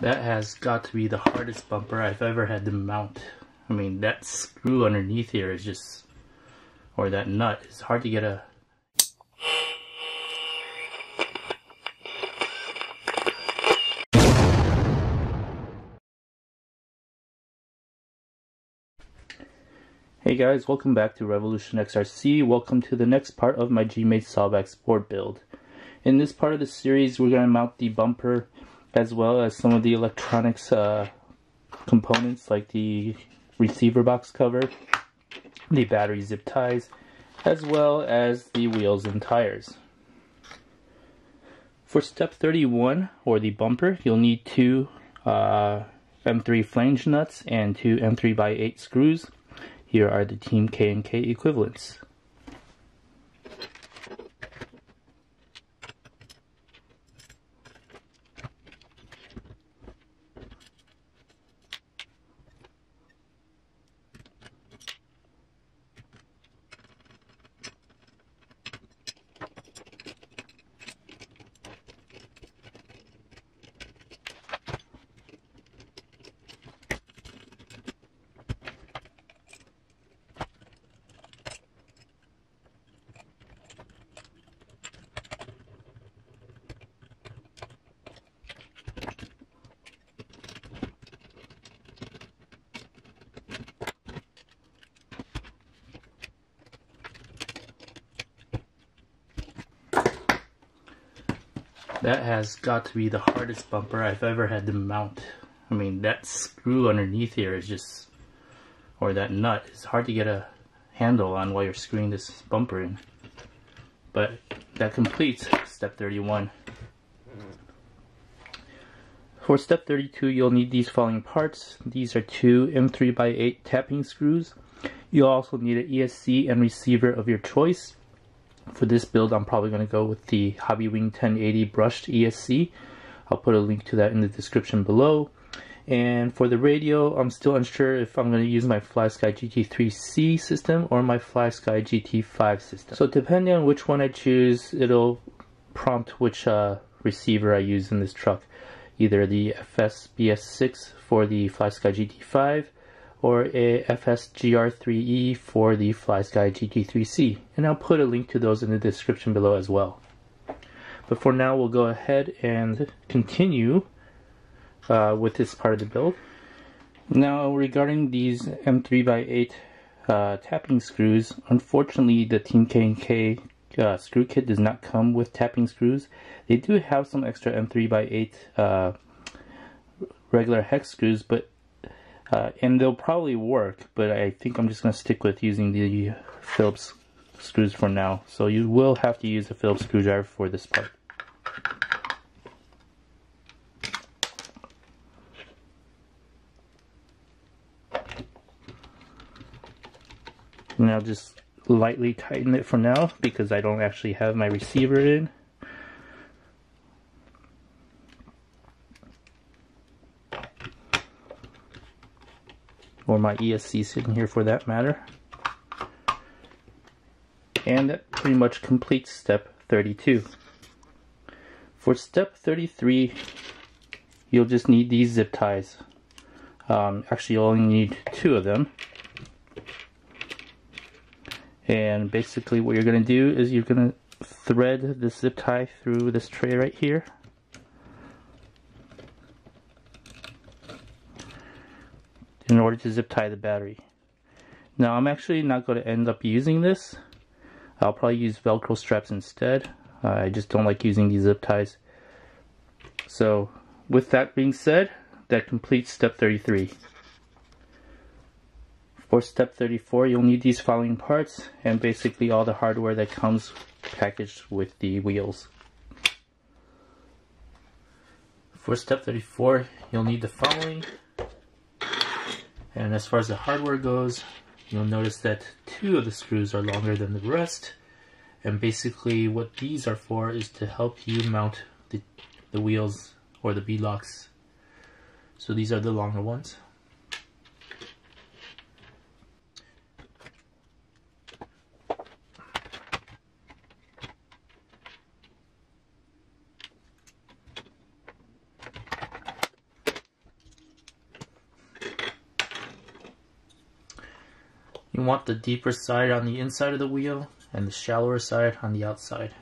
That has got to be the hardest bumper I've ever had to mount. I mean, that screw underneath here is just, or that nut, is hard to get a Hey guys, welcome back to REVolutionX RC. Welcome to the next part of my Gmade Sawback Sport build. In this part of the series, we're going to mount the bumper as well as some of the electronics uh, components like the receiver box cover, the battery zip ties, as well as the wheels and tires. For step 31, or the bumper, you'll need two uh, M3 flange nuts and two M3 by 8 screws here are the Team K and K equivalents. That has got to be the hardest bumper I've ever had to mount. I mean, that screw underneath here is just, or that nut, is hard to get a handle on while you're screwing this bumper in. But that completes step 31. For step 32, you'll need these following parts. These are two M3x8 tapping screws. You'll also need an ESC and receiver of your choice. For this build, I'm probably going to go with the Hobbywing 1080 brushed ESC. I'll put a link to that in the description below. And for the radio, I'm still unsure if I'm going to use my FlySky GT3C system or my FlySky GT5 system. So depending on which one I choose, it'll prompt which uh, receiver I use in this truck. Either the FSBS6 for the FlySky GT5 or a FSGR3E for the FlySky GT3C. And I'll put a link to those in the description below as well. But for now, we'll go ahead and continue uh, with this part of the build. Now, regarding these M3x8 uh, tapping screws, unfortunately, the Team K&K uh, screw kit does not come with tapping screws. They do have some extra M3x8 uh, regular hex screws, but uh, and they'll probably work, but I think I'm just going to stick with using the Phillips screws for now. So you will have to use a Phillips screwdriver for this part. Now just lightly tighten it for now because I don't actually have my receiver in. Or my ESC sitting here for that matter. And that pretty much completes step 32. For step 33, you'll just need these zip ties. Um, actually, you'll only need two of them. And basically what you're going to do is you're going to thread the zip tie through this tray right here. Order to zip tie the battery. Now I'm actually not going to end up using this. I'll probably use velcro straps instead. Uh, I just don't like using these zip ties. So with that being said, that completes step 33. For step 34 you'll need these following parts and basically all the hardware that comes packaged with the wheels. For step 34 you'll need the following and as far as the hardware goes, you'll notice that two of the screws are longer than the rest. And basically what these are for is to help you mount the, the wheels or the beadlocks. So these are the longer ones. You want the deeper side on the inside of the wheel and the shallower side on the outside.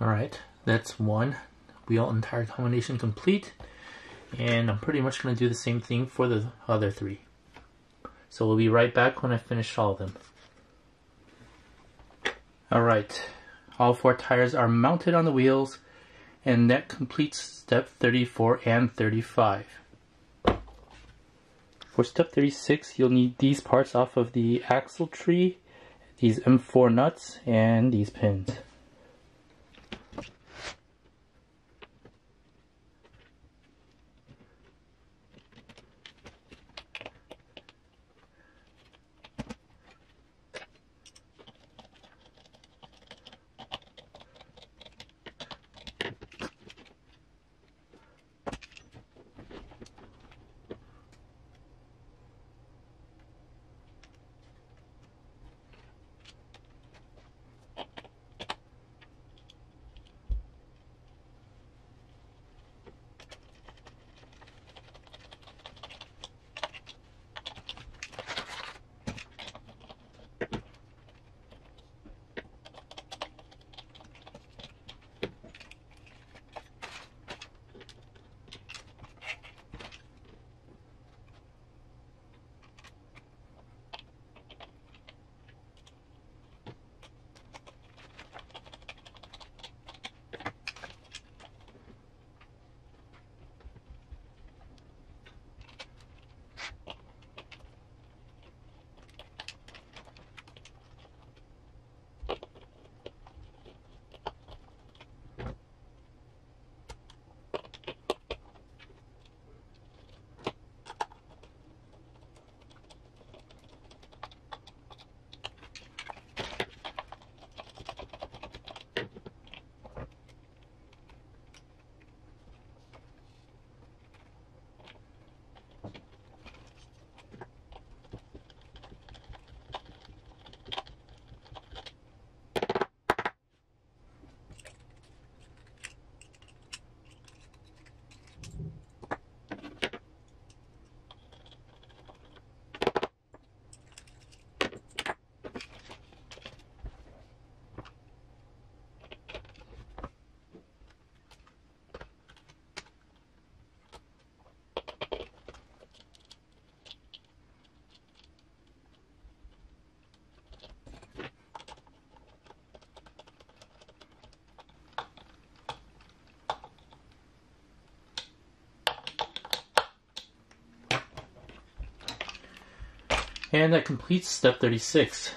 Alright, that's one wheel entire combination complete. And I'm pretty much going to do the same thing for the other three. So we'll be right back when I finish all of them. Alright, all four tires are mounted on the wheels and that completes step 34 and 35. For step 36, you'll need these parts off of the axle tree, these M4 nuts, and these pins. And that completes step 36.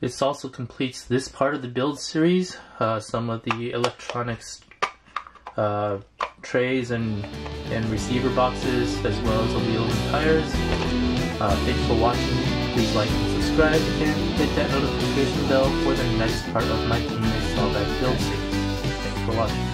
This also completes this part of the build series. Uh, some of the electronics uh, trays and, and receiver boxes, as well as the wheels and tires. Uh, thanks for watching. Please like and subscribe and hit that notification bell for the next part of my King Solvay build series. Thanks for watching.